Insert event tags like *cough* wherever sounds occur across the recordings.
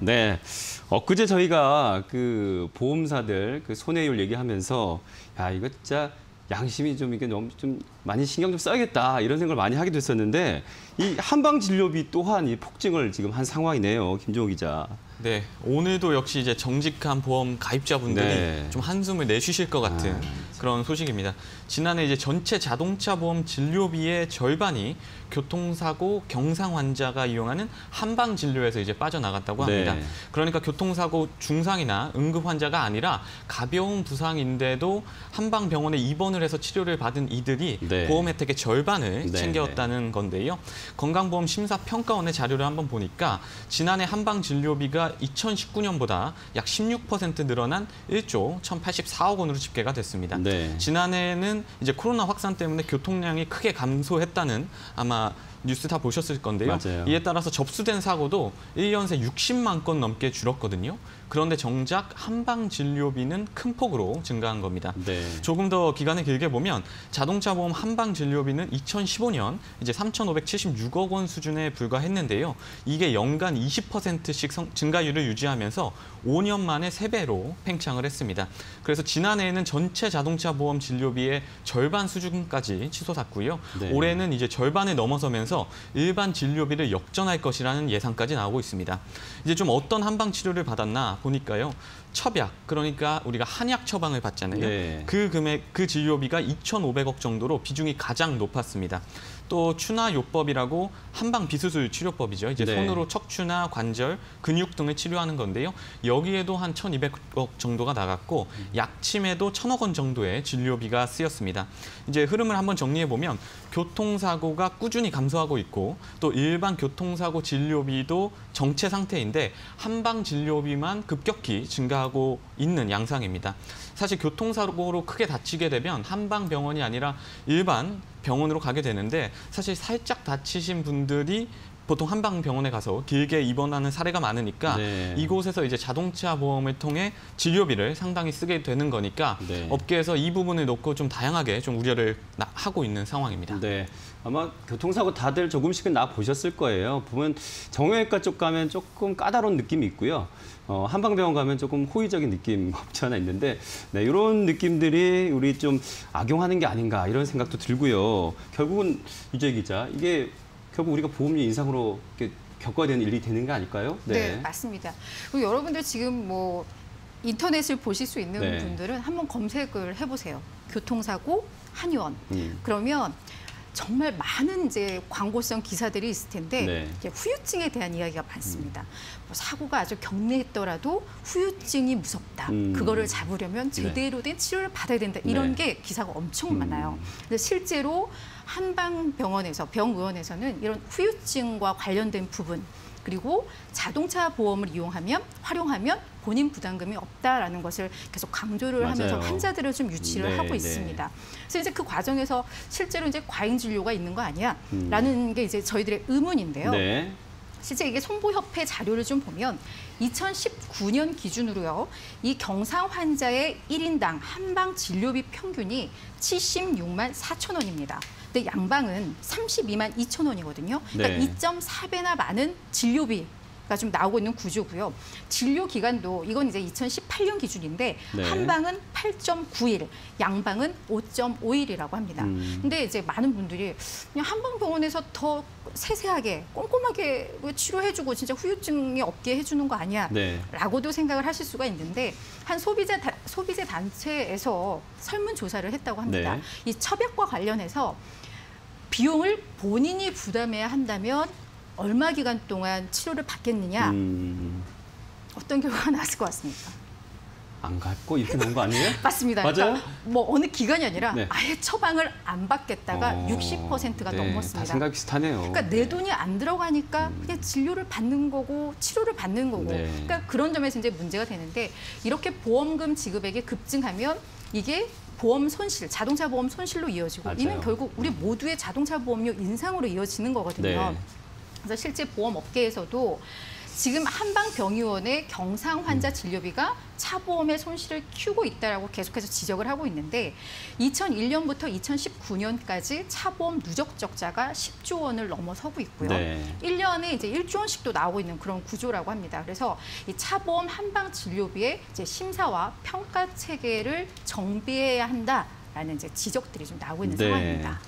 네. 엊그제 저희가 그 보험사들 그 손해율 얘기하면서 야, 이거 진짜 양심이 좀 이게 너무 좀 많이 신경 좀 써야겠다 이런 생각을 많이 하게 됐었는데 이 한방 진료비 또한 이 폭증을 지금 한 상황이네요. 김종호 기자. 네, 오늘도 역시 이제 정직한 보험 가입자분들이 네. 좀 한숨을 내쉬실 것 같은 아, 그런 소식입니다. 지난해 이제 전체 자동차 보험 진료비의 절반이 교통사고 경상 환자가 이용하는 한방 진료에서 이제 빠져나갔다고 합니다. 네. 그러니까 교통사고 중상이나 응급 환자가 아니라 가벼운 부상인데도 한방 병원에 입원을 해서 치료를 받은 이들이 네. 보험 혜택의 절반을 네, 챙겼다는 건데요. 건강보험 심사평가원의 자료를 한번 보니까 지난해 한방 진료비가 2019년보다 약 16% 늘어난 1조 1,084억 원으로 집계가 됐습니다. 네. 지난해에는 이제 코로나 확산 때문에 교통량이 크게 감소했다는 아마 뉴스 다 보셨을 건데요. 맞아요. 이에 따라서 접수된 사고도 1년 새 60만 건 넘게 줄었거든요. 그런데 정작 한방 진료비는 큰 폭으로 증가한 겁니다. 네. 조금 더 기간을 길게 보면 자동차 보험 한방 진료비는 2015년 이제 3,576억 원 수준에 불과했는데요. 이게 연간 20%씩 성- 증가율을 유지하면서 5년 만에 3배로 팽창을 했습니다. 그래서 지난해에는 전체 자동차 보험 진료비의 절반 수준까지 치솟았고요. 네. 올해는 이제 절반을 넘어서면서 일반 진료비를 역전할 것이라는 예상까지 나오고 있습니다. 이제 좀 어떤 한방 치료를 받았나 보니까요. 첩약, 그러니까 우리가 한약 처방을 받잖아요. 네. 그 금액, 그 진료비가 2,500억 정도로 비중이 가장 높았습니다. 또 추나 요법이라고 한방 비수술 치료법이죠. 이제 네. 손으로 척추나 관절, 근육 등을 치료하는 건데요. 여기에도 한 1,200억 정도가 나갔고 약침에도 1,000억 원 정도의 진료비가 쓰였습니다. 이제 흐름을 한번 정리해 보면 교통사고가 꾸준히 감소하고 있고 또 일반 교통사고 진료비도 정체 상태인데 한방 진료비만 급격히 증가하고 있는 양상입니다. 사실 교통사고로 크게 다치게 되면 한방 병원이 아니라 일반 병원으로 가게 되는데 사실 살짝 다치신 분들이 보통 한방 병원에 가서 길게 입원하는 사례가 많으니까 네. 이곳에서 이제 자동차 보험을 통해 진료비를 상당히 쓰게 되는 거니까 네. 업계에서 이 부분을 놓고 좀 다양하게 좀 우려를 나- 하고 있는 상황입니다. 네. 아마 교통사고 다들 조금씩은 나 보셨을 거예요. 보면 정형외과 쪽 가면 조금 까다로운 느낌이 있고요. 어, 한방병원 가면 조금 호의적인 느낌 *laughs* 없지 않아 있는데, 네, 이런 느낌들이 우리 좀 악용하는 게 아닌가 이런 생각도 들고요. 결국은 유재 기자, 이게 결국 우리가 보험료 인상으로 겪어야 되는 일이 되는 게 아닐까요? 네, 맞습니다. 그리고 여러분들 지금 뭐 인터넷을 보실 수 있는 네. 분들은 한번 검색을 해보세요. 교통사고 한의원. 음. 그러면 정말 많은 이제 광고성 기사들이 있을 텐데 네. 음. 이제 후유증에 대한 이야기가 많습니다. 뭐 사고가 아주 경미했더라도 후유증이 무섭다. 음. 그거를 잡으려면 제대로 된 치료를 받아야 된다. 이런 네. 게 기사가 엄청 음. 많아요. 근데 실제로 한방병원에서 병의원에서는 이런 후유증과 관련된 부분 그리고 자동차 보험을 이용하면 활용하면 본인 부담금이 없다라는 것을 계속 강조를 맞아요. 하면서 환자들을 좀 유치를 네, 하고 네. 있습니다. 그래서 이제 그 과정에서 실제로 이제 과잉 진료가 있는 거 음. 아니야?라는 게 이제 저희들의 의문인데요. 네. 실제 이게 송보협회 자료를 좀 보면 2019년 기준으로요. 이 경상 환자의 1인당 한방 진료비 평균이 76만 4천 원입니다. 근데 양방은 32만 2천 원이거든요. 그러니까 네. 2.4배나 많은 진료비 가 좀 나오고 있는 구조고요. 진료 기간도 이건 이제 2018년 기준인데 네. 한 방은 8.9일, 양방은 5.5일이라고 합니다. 음. 근데 이제 많은 분들이 그냥 한방 병원에서 더 세세하게 꼼꼼하게 치료해주고 진짜 후유증이 없게 해주는 거 아니야? 네. 라고도 생각을 하실 수가 있는데 한 소비자 다- 소비자 단체에서 설문 조사를 했다고 합니다. 네. 이 첩약과 관련해서 비용을 본인이 부담해야 한다면 얼마 기간 동안 치료를 받겠느냐 음, 어떤 결과가 나왔을 것 같습니까? 안 갖고 이렇게 나온 거 아니에요? *laughs* 맞습니다. 맞아요? 그러니까 뭐 어느 기간이 아니라 네. 아예 처방을 안 받겠다가 어, 60%가 네, 넘었습니다. 다 생각 비슷하네요. 그러니까 내 돈이 안 들어가니까 그냥 진료를 받는 거고 치료를 받는 거고. 음. 네. 그러니까 그런 점에서 이제 문제가 되는데 이렇게 보험금 지급액이 급증하면 이게 보험 손실, 자동차 보험 손실로 이어지고 맞아요. 이는 결국 우리 모두의 자동차 보험료 인상으로 이어지는 거거든요. 네. 그래서 실제 보험 업계에서도 지금 한방병의원의 경상 환자 진료비가 차보험의 손실을 키우고 있다라고 계속해서 지적을 하고 있는데 2001년부터 2019년까지 차보험 누적 적자가 10조 원을 넘어서고 있고요. 네. 1년에 이제 1조 원씩도 나오고 있는 그런 구조라고 합니다. 그래서 이 차보험 한방 진료비의 이제 심사와 평가 체계를 정비해야 한다 라는 이제 지적들이 좀 나오고 있는 네. 상황입니다.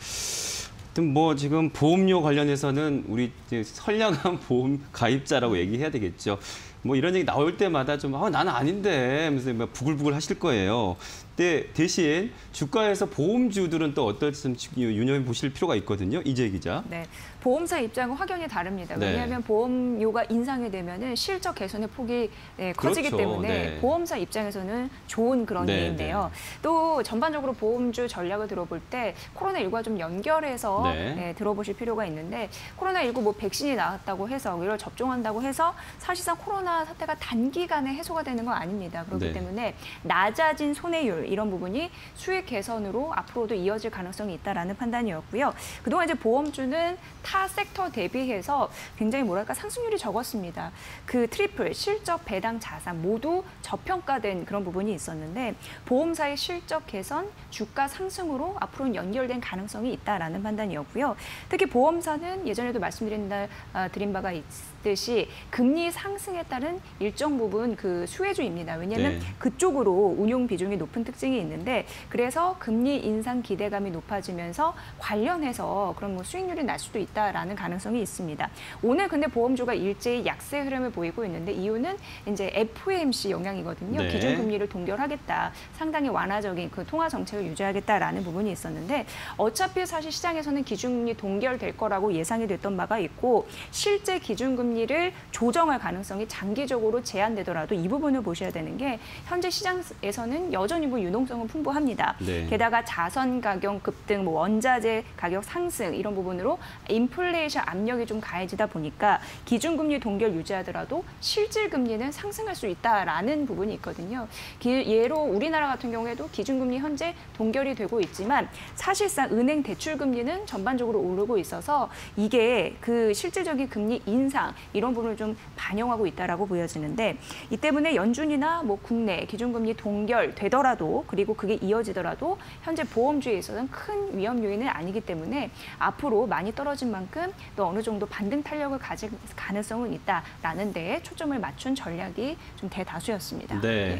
뭐 지금 보험료 관련해서는 우리 선량한 *laughs* 보험 가입자라고 얘기해야 되겠죠. 뭐 이런 얘기 나올 때마다 좀 아, 나는 아닌데 하면서 막 부글부글 하실 거예요. 근데 대신 주가에서 보험주들은 또 어떨지 좀 유념해 보실 필요가 있거든요. 이재 기자. 네, 보험사 입장은 확연히 다릅니다. 네. 왜냐하면 보험료가 인상이 되면은 실적 개선의 폭이 네, 커지기 그렇죠. 때문에 네. 보험사 입장에서는 좋은 그런 네, 일인데요. 또 전반적으로 보험주 전략을 들어볼 때 코로나19와 좀 연결해서 네. 네, 들어보실 필요가 있는데 코로나19 뭐 백신이 나왔다고 해서 이걸 접종한다고 해서 사실상 코로나 사태가 단기간에 해소가 되는 건 아닙니다. 그렇기 네. 때문에 낮아진 손해율 이런 부분이 수익 개선으로 앞으로도 이어질 가능성이 있다라는 판단이었고요. 그동안 이제 보험주는 타 섹터 대비해서 굉장히 뭐랄까 상승률이 적었습니다. 그 트리플 실적 배당 자산 모두 저평가된 그런 부분이 있었는데 보험사의 실적 개선, 주가 상승으로 앞으로는 연결된 가능성이 있다라는 판단이었고요. 특히 보험사는 예전에도 말씀드린 날, 아, 드린 바가 있듯이 금리 상승에 따른 일정 부분 그 수혜주입니다. 왜냐하면 네. 그쪽으로 운용 비중이 높은 특징 이 있는데 그래서 금리 인상 기대감이 높아지면서 관련해서 그런 뭐 수익률이 날 수도 있다라는 가능성이 있습니다. 오늘 근데 보험주가 일제히 약세 흐름을 보이고 있는데 이유는 이제 FOMC 영향이거든요. 네. 기준 금리를 동결하겠다. 상당히 완화적인 그 통화 정책을 유지하겠다라는 부분이 있었는데 어차피 사실 시장에서는 기준금리 동결될 거라고 예상이 됐던 바가 있고 실제 기준금리를 조정할 가능성이 장기적으로 제한되더라도 이 부분을 보셔야 되는 게 현재 시장에서는 여전히 뭐 유동성은 풍부합니다. 네. 게다가 자선 가격 급등, 뭐 원자재 가격 상승 이런 부분으로 인플레이션 압력이 좀 가해지다 보니까 기준금리 동결 유지하더라도 실질 금리는 상승할 수 있다라는 부분이 있거든요. 기- 예로 우리나라 같은 경우에도 기준금리 현재 동결이 되고 있지만 사실상 은행 대출 금리는 전반적으로 오르고 있어서 이게 그 실질적인 금리 인상 이런 부분을 좀 반영하고 있다라고 보여지는데 이 때문에 연준이나 뭐 국내 기준금리 동결 되더라도 그리고 그게 이어지더라도 현재 보험주에 있어서는 큰 위험 요인은 아니기 때문에 앞으로 많이 떨어진 만큼 또 어느 정도 반등 탄력을 가질 가능성은 있다라는 데에 초점을 맞춘 전략이 좀 대다수였습니다. 네.